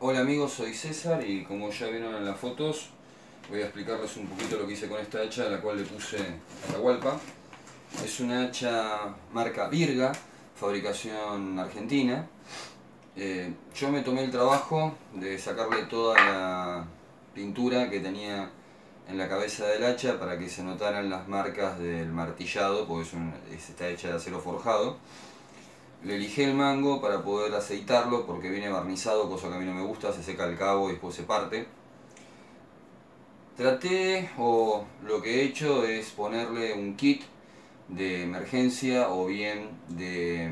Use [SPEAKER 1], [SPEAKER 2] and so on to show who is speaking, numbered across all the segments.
[SPEAKER 1] Hola amigos, soy César y como ya vieron en las fotos voy a explicarles un poquito lo que hice con esta hacha, la cual le puse Atahualpa. Es una hacha marca Virga, fabricación argentina. Eh, yo me tomé el trabajo de sacarle toda la pintura que tenía en la cabeza del hacha para que se notaran las marcas del martillado, porque está hecha de acero forjado. Le elige el mango para poder aceitarlo porque viene barnizado, cosa que a mí no me gusta, se seca el cabo y después se parte. Traté, o lo que he hecho es ponerle un kit de emergencia o bien de,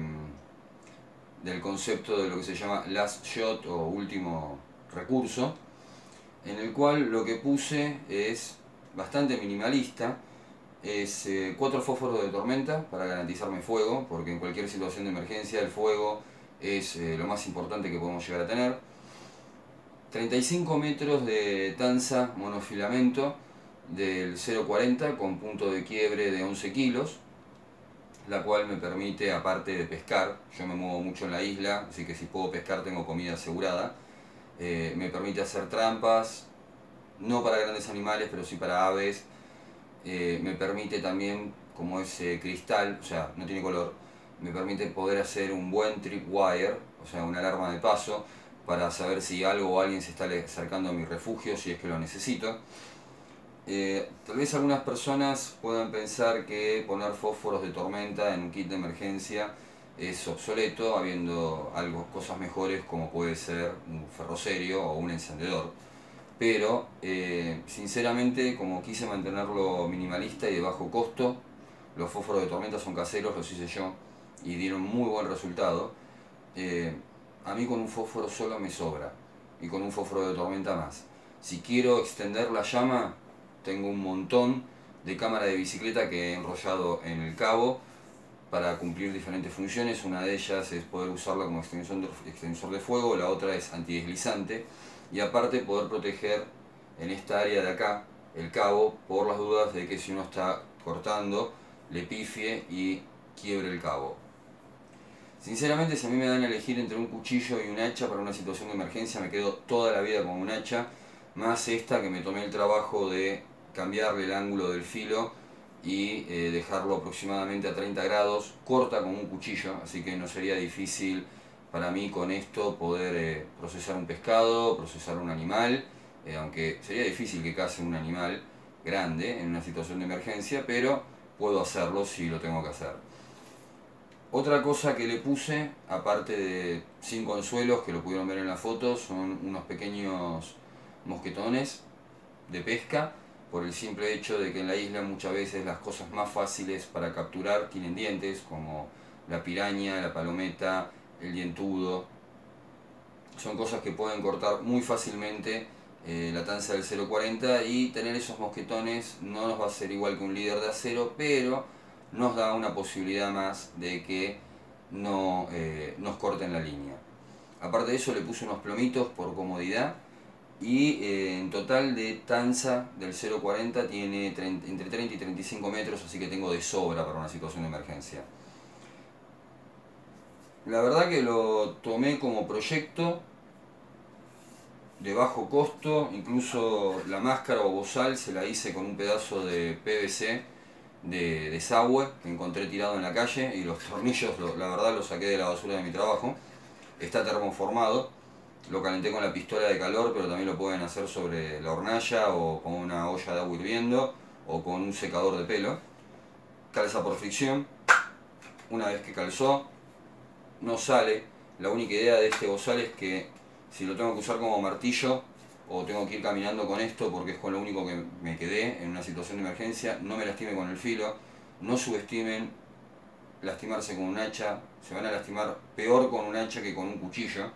[SPEAKER 1] del concepto de lo que se llama last shot o último recurso, en el cual lo que puse es bastante minimalista, es eh, cuatro fósforos de tormenta para garantizarme fuego, porque en cualquier situación de emergencia el fuego es eh, lo más importante que podemos llegar a tener. 35 metros de tanza monofilamento del 0.40 con punto de quiebre de 11 kilos, la cual me permite, aparte de pescar, yo me muevo mucho en la isla, así que si puedo pescar tengo comida asegurada, eh, me permite hacer trampas, no para grandes animales, pero sí para aves, eh, me permite también, como es cristal, o sea, no tiene color, me permite poder hacer un buen tripwire, o sea, una alarma de paso, para saber si algo o alguien se está acercando a mi refugio, si es que lo necesito. Eh, tal vez algunas personas puedan pensar que poner fósforos de tormenta en un kit de emergencia es obsoleto, habiendo algo, cosas mejores como puede ser un ferrocerio o un encendedor pero eh, sinceramente como quise mantenerlo minimalista y de bajo costo, los fósforos de tormenta son caseros, los hice yo y dieron muy buen resultado. Eh, a mí con un fósforo solo me sobra y con un fósforo de tormenta más. Si quiero extender la llama, tengo un montón de cámara de bicicleta que he enrollado en el cabo para cumplir diferentes funciones. Una de ellas es poder usarla como extensor de, extensor de fuego, la otra es antideslizante y aparte poder proteger en esta área de acá el cabo por las dudas de que si uno está cortando le pifie y quiebre el cabo. Sinceramente si a mí me dan a elegir entre un cuchillo y un hacha para una situación de emergencia me quedo toda la vida con un hacha, más esta que me tomé el trabajo de cambiarle el ángulo del filo y eh, dejarlo aproximadamente a 30 grados, corta con un cuchillo, así que no sería difícil para mí con esto poder eh, procesar un pescado, procesar un animal, eh, aunque sería difícil que case un animal grande en una situación de emergencia, pero puedo hacerlo si lo tengo que hacer. Otra cosa que le puse, aparte de cinco anzuelos que lo pudieron ver en la foto, son unos pequeños mosquetones de pesca, por el simple hecho de que en la isla muchas veces las cosas más fáciles para capturar tienen dientes, como la piraña, la palometa, el dientudo. Son cosas que pueden cortar muy fácilmente eh, la tanza del 0.40 y tener esos mosquetones no nos va a ser igual que un líder de acero, pero nos da una posibilidad más de que no eh, nos corten la línea. Aparte de eso le puse unos plomitos por comodidad y eh, en total de tanza del 0.40 tiene entre 30 y 35 metros, así que tengo de sobra para una situación de emergencia. La verdad que lo tomé como proyecto de bajo costo, incluso la máscara o bozal se la hice con un pedazo de PVC de desagüe que encontré tirado en la calle y los tornillos, la verdad, los saqué de la basura de mi trabajo. Está termoformado, lo calenté con la pistola de calor, pero también lo pueden hacer sobre la hornalla o con una olla de agua hirviendo o con un secador de pelo. Calza por fricción. Una vez que calzó, no sale. La única idea de este bozal es que si lo tengo que usar como martillo o tengo que ir caminando con esto porque es con lo único que me quedé en una situación de emergencia, no me lastime con el filo, no subestimen lastimarse con un hacha, se van a lastimar peor con un hacha que con un cuchillo.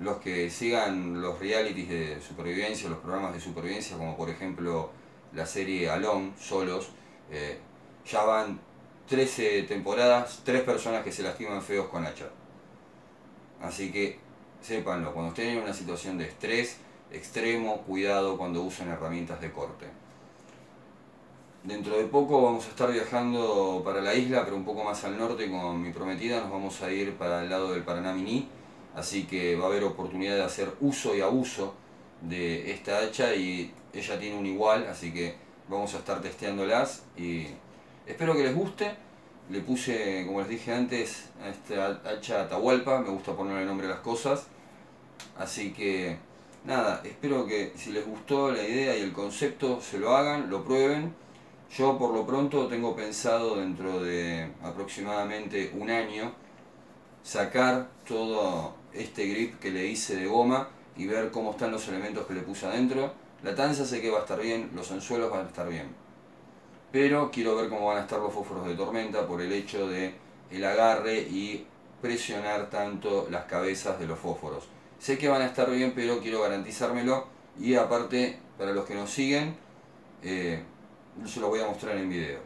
[SPEAKER 1] Los que sigan los realities de supervivencia, los programas de supervivencia, como por ejemplo la serie Alone, solos, eh, ya van 13 temporadas, 3 personas que se lastiman feos con hacha. Así que sépanlo, cuando estén en una situación de estrés extremo, cuidado cuando usen herramientas de corte. Dentro de poco vamos a estar viajando para la isla, pero un poco más al norte con mi prometida, nos vamos a ir para el lado del Paraná Mini, así que va a haber oportunidad de hacer uso y abuso de esta hacha y ella tiene un igual, así que vamos a estar testeándolas y espero que les guste. Le puse, como les dije antes, a esta hacha Atahualpa, me gusta ponerle nombre a las cosas. Así que nada, espero que si les gustó la idea y el concepto se lo hagan, lo prueben. Yo por lo pronto tengo pensado dentro de aproximadamente un año sacar todo este grip que le hice de goma y ver cómo están los elementos que le puse adentro. La tanza sé que va a estar bien, los anzuelos van a estar bien. Pero quiero ver cómo van a estar los fósforos de tormenta por el hecho de el agarre y presionar tanto las cabezas de los fósforos. Sé que van a estar bien, pero quiero garantizármelo. Y aparte, para los que nos siguen, eh, se lo voy a mostrar en video.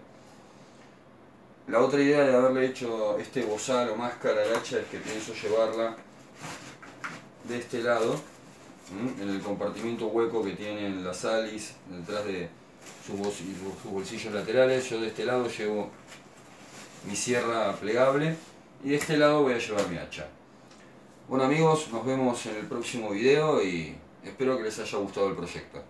[SPEAKER 1] La otra idea de haberle hecho este bozal o máscara al hacha es que pienso llevarla de este lado, en el compartimiento hueco que tienen las alis detrás de sus, bolsillos laterales. Yo de este lado llevo mi sierra plegable y de este lado voy a llevar mi hacha. Bueno amigos, nos vemos en el próximo video y espero que les haya gustado el proyecto.